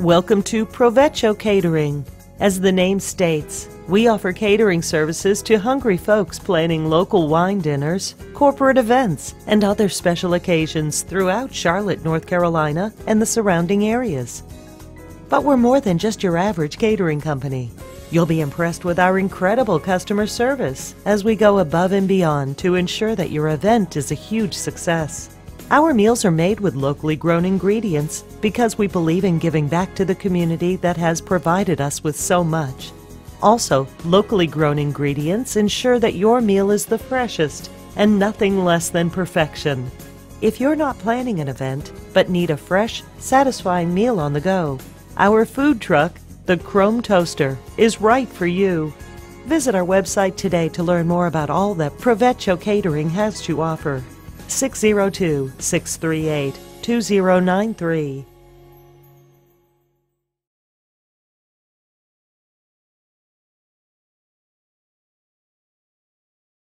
Welcome to Provecho Catering. As the name states, we offer catering services to hungry folks planning local wine dinners, corporate events, and other special occasions throughout Charlotte, North Carolina, and the surrounding areas. But we're more than just your average catering company. You'll be impressed with our incredible customer service as we go above and beyond to ensure that your event is a huge success. Our meals are made with locally grown ingredients because we believe in giving back to the community that has provided us with so much. Also, locally grown ingredients ensure that your meal is the freshest and nothing less than perfection. If you're not planning an event but need a fresh, satisfying meal on the go, our food truck, the Chrome Toaster, is right for you. Visit our website today to learn more about all that Provecho Catering has to offer. 602 638 2093.